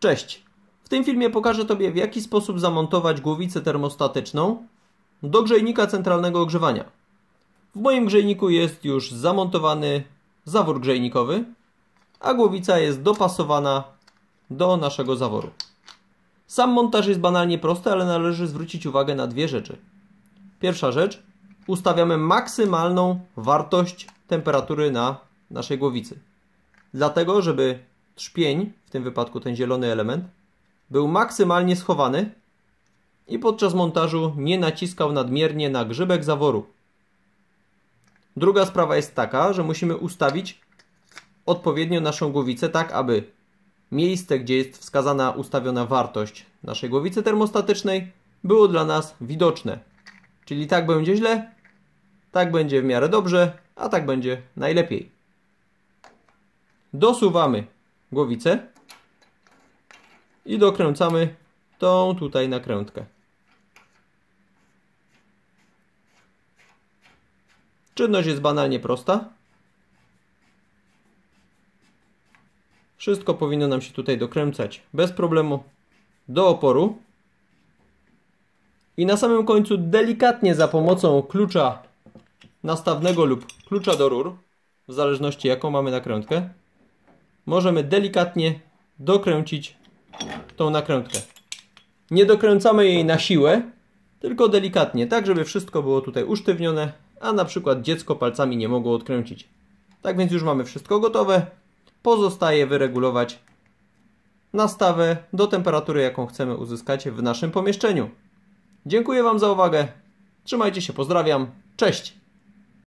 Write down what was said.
Cześć! W tym filmie pokażę Tobie w jaki sposób zamontować głowicę termostatyczną do grzejnika centralnego ogrzewania. W moim grzejniku jest już zamontowany zawór grzejnikowy, a głowica jest dopasowana do naszego zaworu. Sam montaż jest banalnie prosty, ale należy zwrócić uwagę na dwie rzeczy. Pierwsza rzecz, ustawiamy maksymalną wartość temperatury na naszej głowicy. Dlatego, żeby trzpień, w tym wypadku ten zielony element, był maksymalnie schowany i podczas montażu nie naciskał nadmiernie na grzybek zaworu. Druga sprawa jest taka, że musimy ustawić odpowiednio naszą głowicę tak, aby miejsce, gdzie jest wskazana ustawiona wartość naszej głowicy termostatycznej było dla nas widoczne. Czyli tak będzie źle, tak będzie w miarę dobrze, a tak będzie najlepiej. Dosuwamy głowicę i dokręcamy tą tutaj nakrętkę. Czynność jest banalnie prosta. Wszystko powinno nam się tutaj dokręcać bez problemu do oporu. I na samym końcu delikatnie za pomocą klucza nastawnego lub klucza do rur, w zależności jaką mamy nakrętkę, możemy delikatnie dokręcić tą nakrętkę. Nie dokręcamy jej na siłę, tylko delikatnie, tak żeby wszystko było tutaj usztywnione, a na przykład dziecko palcami nie mogło odkręcić. Tak więc już mamy wszystko gotowe. Pozostaje wyregulować nastawę do temperatury, jaką chcemy uzyskać w naszym pomieszczeniu. Dziękuję Wam za uwagę. Trzymajcie się, pozdrawiam. Cześć!